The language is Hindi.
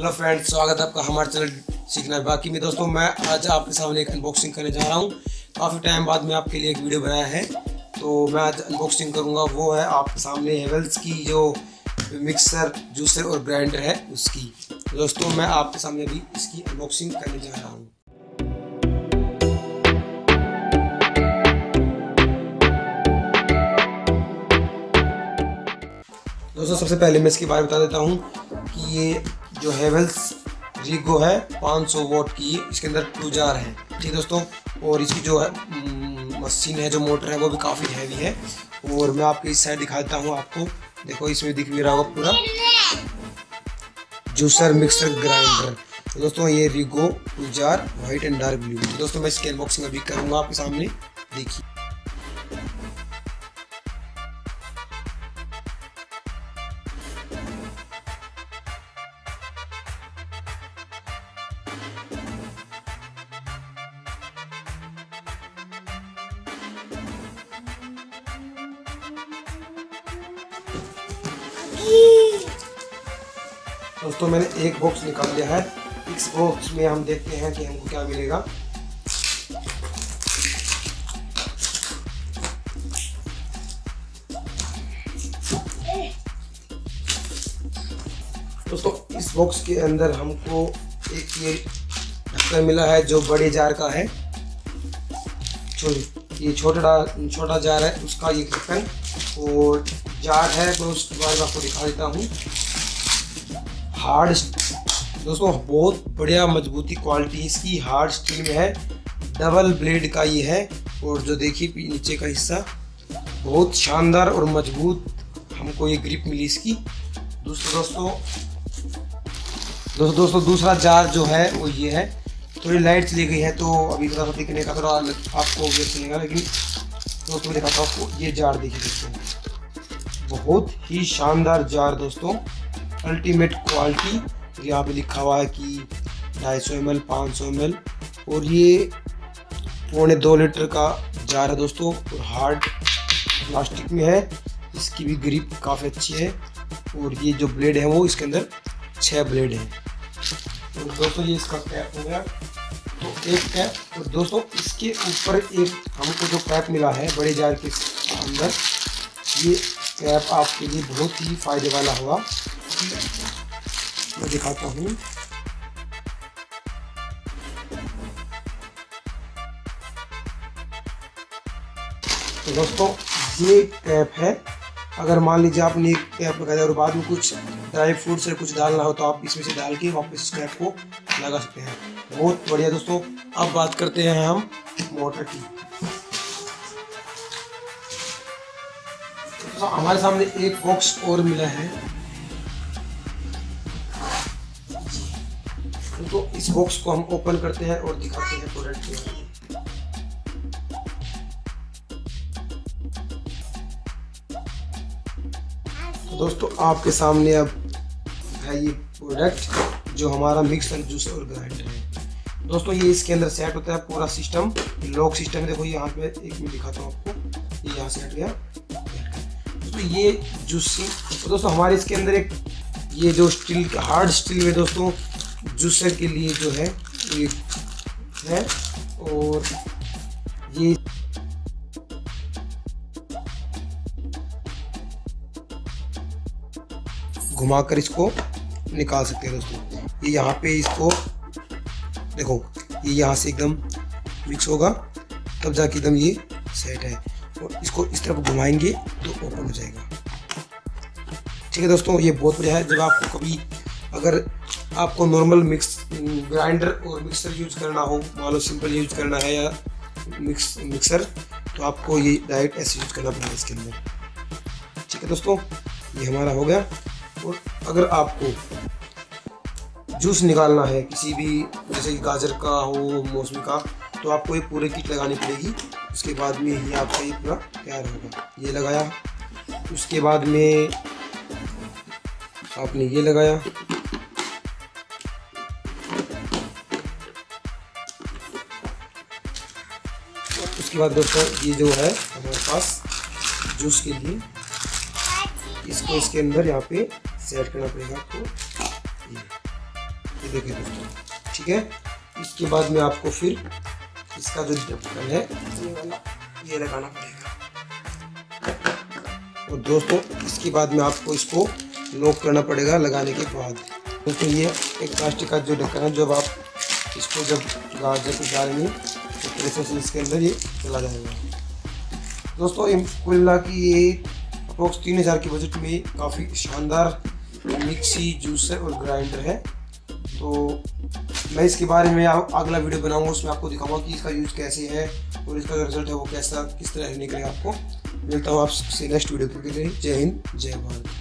हेलो फ्रेंड्स स्वागत है आपका हमारे चैनल सीखना बाकी में दोस्तों, मैं आज आपके सामने एक अनबॉक्सिंग करने जा रहा हूँ। काफ़ी टाइम बाद मैं आपके लिए एक वीडियो बनाया है। तो मैं आज अनबॉक्सिंग करूँगा, वो है आपके सामने हेवल्स की जो मिक्सर जूसर और ग्राइंडर है उसकी। दोस्तों, मैं आपके सामने अभी इसकी अनबॉक्सिंग करने जा रहा हूँ। दोस्तों, सबसे पहले मैं इसके बारे में बता देता हूँ कि ये जो हेवल्स रिगो है 500 वोट की इसके अंदर टू जार है। ठीक है दोस्तों, और इसकी जो है मशीन है, जो मोटर है, वो भी काफ़ी हैवी है। और मैं आपको इस साइड दिखा देता हूँ आपको। देखो, इसमें दिख भी रहा होगा पूरा। जूसर मिक्सर ग्राइंडर तो दोस्तों, ये रिगो two jar white and dark blue दोस्तों, मैं इसकी अनबॉक्सिंग अभी करूँगा आपके सामने। देखिए। दोस्तों, मैंने एक बॉक्स निकाल लिया है। इस बॉक्स में हम देखते हैं कि हमको क्या मिलेगा। दोस्तों, इस बॉक्स के अंदर हमको एक ये ढक्कन मिला है जो बड़े जार का है। ये छोटा छोटा जार है, उसका ये ढक्कन और जार है तो उसके बाद आपको दिखा देता हूँ। हार्ड दोस्तों, बहुत बढ़िया मजबूती क्वालिटी इसकी हार्ड स्टील है, डबल ब्लेड का ये है, और जो देखिए नीचे का हिस्सा, बहुत शानदार और मज़बूत हमको ये ग्रिप मिली इसकी। दूसरा, दोस्तों दोस्तों दोस्तों, दूसरा जार जो है, वो ये है थोड़ी लाइट चली गई है तो अभी थोड़ा सा दिखने का, थोड़ा आपको वेट चलेगा, लेकिन दोस्तों दिखाता हूँ आपको, ये जार देखिए दोस्तों। बहुत ही शानदार जार दोस्तों। अल्टीमेट क्वालिटी यहाँ पे लिखा हुआ है कि ढाई सौ एम एल पाँच सौ एम एल और ये पौने दो लीटर का जार है दोस्तों, और हार्ड प्लास्टिक में है। इसकी भी ग्रिप काफ़ी अच्छी है, और ये जो ब्लेड है वो इसके अंदर छः ब्लेड है। तो दोस्तों ये इसका कैप हो गया। तो एक कैप और दोस्तों, इसके ऊपर एक हमको जो कैप मिला है, बड़े जार के अंदर, ये कैप आपके लिए बहुत ही फ़ायदे वाला होगा मैं दिखाता हूँ। तो दोस्तों, ये कैप है। अगर मान लीजिए आपने एक कैप लगाया और बाद में कुछ ड्राई फ्रूट से कुछ डालना हो तो आप इसमें से डाल के वापस इस कैप को लगा सकते हैं। बहुत बढ़िया दोस्तों, अब बात करते हैं हम मोटर की। तो हमारे सामने एक बॉक्स और मिला है। तो इस बॉक्स को हम ओपन करते हैं और दिखाते हैं प्रोडक्ट के। दोस्तों, आपके सामने अब है ये प्रोडक्ट जो हमारा मिक्सर जूसर और ग्राइंडर है। दोस्तों, ये इसके अंदर सेट होता है पूरा सिस्टम लॉक सिस्टम देखो, यहाँ पे एक मैं दिखाता हूँ आपको। ये यहाँ से हट गया। दोस्तों, ये जूसिंग तो दोस्तों, हमारे इसके अंदर एक ये जो स्टील हार्ड स्टील में दोस्तों जूसर के लिए जो है, ये है। और ये घुमाकर इसको निकाल सकते हैं दोस्तों। ये यहाँ पे इसको, देखो, ये यहाँ से एकदम मिक्स होगा, तब जाके एकदम ये सेट है। और इसको इस तरफ़ घुमाएँगे तो ओपन हो जाएगा। ठीक है दोस्तों, ये बहुत बढ़िया है। जब आपको कभी अगर आपको नॉर्मल मिक्स ग्राइंडर और मिक्सर यूज़ करना हो, मान लो सिंपल यूज़ करना है या मिक्स मिक्सर तो आपको ये डायरेक्ट ऐसे यूज़ करना पड़ेगा इसके अंदर। ठीक है दोस्तों, ये हमारा हो गया। और अगर आपको जूस निकालना है किसी भी, जैसे गाजर का हो, मौसमी का तो आपको ये पूरे किट लगानी पड़ेगी। उसके बाद में ये आपका ये पूरा तैयार होगा। ये लगाया। उसके बाद में आपने ये लगाया। उसके बाद दोस्तों, ये जो है हमारे पास जूस के लिए, इसको इसके अंदर यहाँ पे सेट करना पड़ेगा आपको। ये देखिए दोस्तों, ठीक है? इसके बाद में आपको फिर इसका जो ढक्कन है, ये लगाना पड़ेगा। और दोस्तों, इसके बाद में आपको इसको लॉक करना पड़ेगा लगाने के बाद। दोस्तों, ये एक प्लास्टिक का जो ढक्कन है, जब आप इसको जब गाजर को डालेंगे तो प्रेशर से इसके अंदर ये चला जाएगा। दोस्तों कुल्ला की ये अप्रोक्स तीन हज़ार के बजट में काफ़ी शानदार मिक्सी, जूसर और ग्राइंडर है। तो मैं इसके बारे में अगला वीडियो बनाऊँगा, उसमें आपको दिखाऊँगा कि इसका यूज़ कैसे है और इसका जो रिज़ल्ट है वो कैसा, किस तरह निकलेगा आपको। मिलता हूँ आपसे नेक्स्ट वीडियो के लिए। जय हिंद, जय भारत।